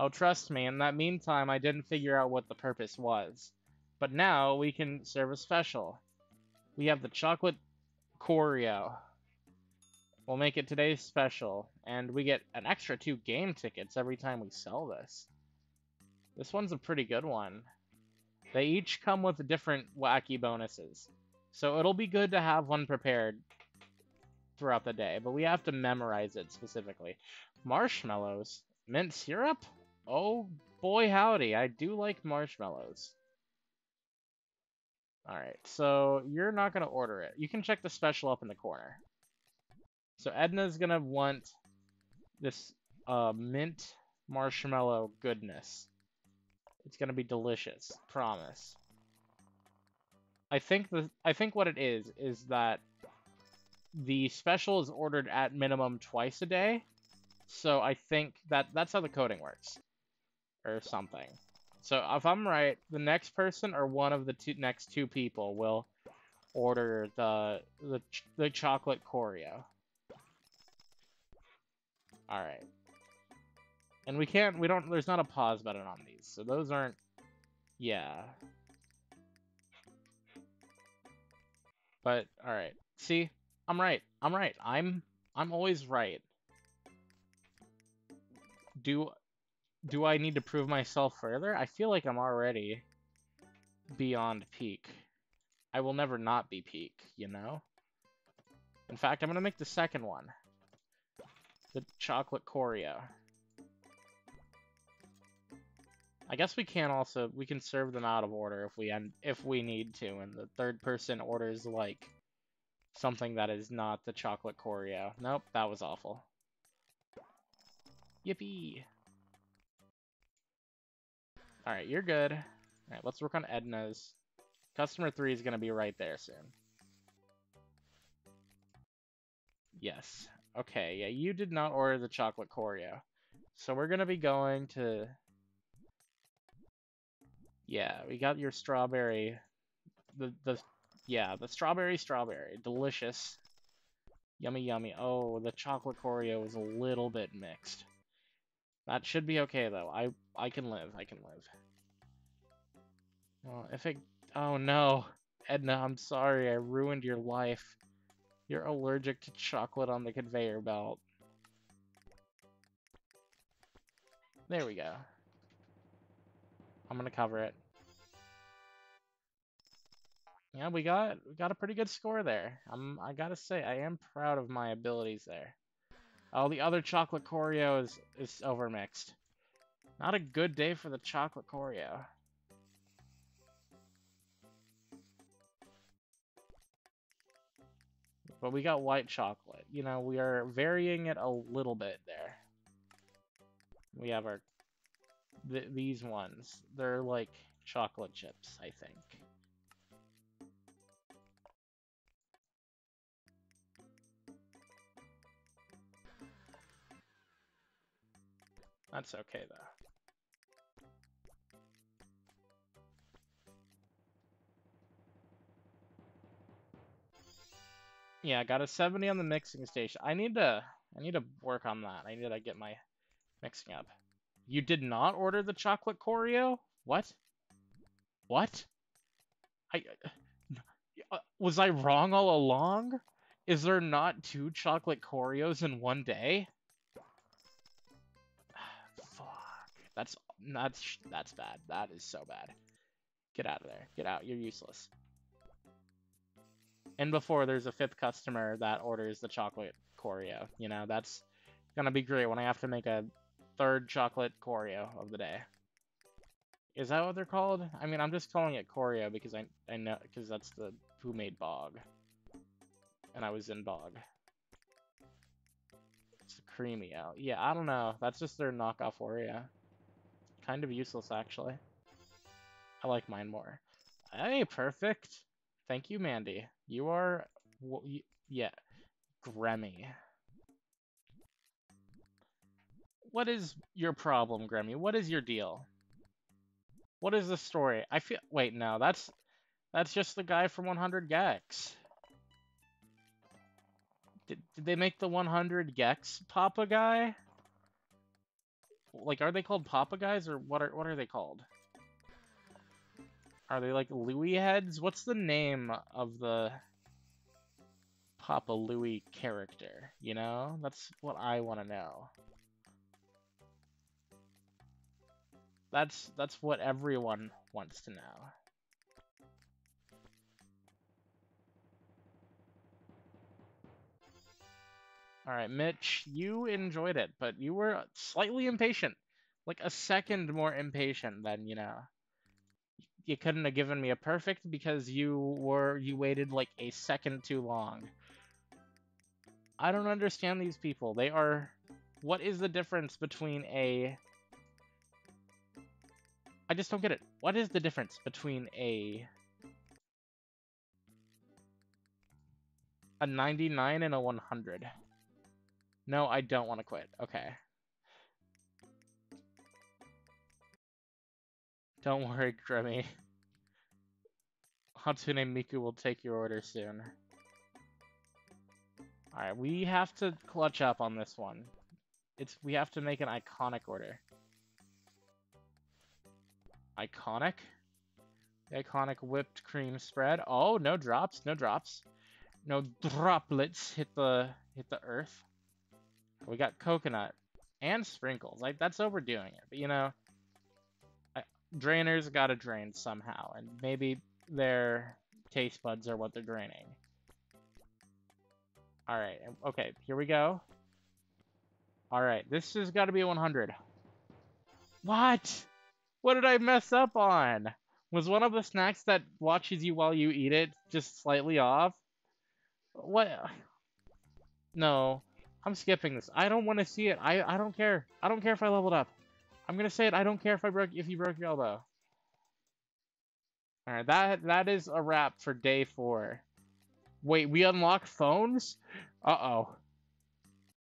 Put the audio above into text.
Oh, trust me, in that meantime, I didn't figure out what the purpose was. But now we can serve a special. We have the chocolate Koryo. We'll make it today's special, and we get an extra two game tickets every time we sell this. This one's a pretty good one. They each come with different wacky bonuses. So it'll be good to have one prepared throughout the day, but we have to memorize it specifically. Marshmallows? Mint syrup? Oh boy howdy, I do like marshmallows. Alright, so you're not going to order it. You can check the special up in the corner. So Edna's going to want this uh, mint marshmallow goodness. It's going to be delicious, promise. I think the I think what it is is that the special is ordered at minimum twice a day. So I think that that's how the coding works or something. So if I'm right, the next person or one of the two next two people will order the the the chocolate Koryo. All right. And we can't we don't there's not a pause button on these. So those aren't yeah. But all right. See? I'm right. I'm right. I'm I'm always right. Do do I need to prove myself further? I feel like I'm already beyond peak. I will never not be peak, you know? In fact, I'm to make the second one. The chocolate Koryo. I guess we can also, we can serve them out of order if we end, if we need to, and the third person orders, like, something that is not the chocolate Koryo. Nope, that was awful. Yippee! Alright, you're good. Alright, let's work on Edna's. Customer 3 is going to be right there soon. Yes. Okay, yeah, you did not order the chocolate Koryo. So we're going to be going to... Yeah, we got your strawberry... The, the, yeah, the strawberry strawberry. Delicious. Yummy, yummy. Oh, the chocolate Koryo is a little bit mixed. That should be okay, though. I I can live. I can live. Well, if it... Oh, no. Edna, I'm sorry. I ruined your life. You're allergic to chocolate on the conveyor belt. There we go. I'm gonna cover it. Yeah, we got we got a pretty good score there. I'm I gotta say I am proud of my abilities there. Oh, the other chocolate Koryo is, is overmixed. Not a good day for the chocolate Koryo. But we got white chocolate. You know, we are varying it a little bit there. We have our... Th these ones. They're like chocolate chips, I think. That's okay, though. Yeah, I got a 70 on the mixing station. I need to I need to work on that. I need to get my mixing up. You did not order the chocolate Koryo? What? What? I uh, was I wrong all along? Is there not two chocolate Koryos in one day? That's that's that's bad. That is so bad. Get out of there. Get out. You're useless. And before there's a fifth customer that orders the chocolate Koryo. You know, that's gonna be great when I have to make a third chocolate Koryo of the day. Is that what they're called? I mean, I'm just calling it Koryo because I I know because that's the who made Bog, and I was in Bog. It's Creameo. Yeah, I don't know. That's just their knockoff Oreo kind of useless, actually. I like mine more. Hey, perfect. Thank you, Mandy. You are... yeah. Gremmie. What is your problem, Gremmie? What is your deal? What is the story? I feel... Wait, no. That's... That's just the guy from 100 gecs. Did, did they make the 100 gecs Papa guy? Like are they called Papa guys or what are what are they called? Are they like Louie heads? What's the name of the Papa Louie character? You know, that's what I want to know. That's that's what everyone wants to know. All right, Mitch, you enjoyed it, but you were slightly impatient. Like a second more impatient than, you know. You couldn't have given me a perfect because you were you waited like a second too long. I don't understand these people. They are what is the difference between a I just don't get it. What is the difference between a a 99 and a 100? No, I don't want to quit. Okay. Don't worry, Gremmie. Hatsune Miku will take your order soon. Alright, we have to clutch up on this one. It's We have to make an iconic order. Iconic? The iconic whipped cream spread. Oh, no drops, no drops. No droplets hit the hit the earth. We got coconut and sprinkles. Like that's overdoing it. But you know, drainers got to drain somehow, and maybe their taste buds are what they're draining. All right. Okay. Here we go. All right. This has got to be 100. What? What did I mess up on? Was one of the snacks that watches you while you eat it just slightly off? What? No. I'm skipping this. I don't want to see it. I I don't care. I don't care if I leveled up. I'm gonna say it. I don't care if I broke if you broke your elbow. All right, that that is a wrap for day four. Wait, we unlock phones? Uh oh.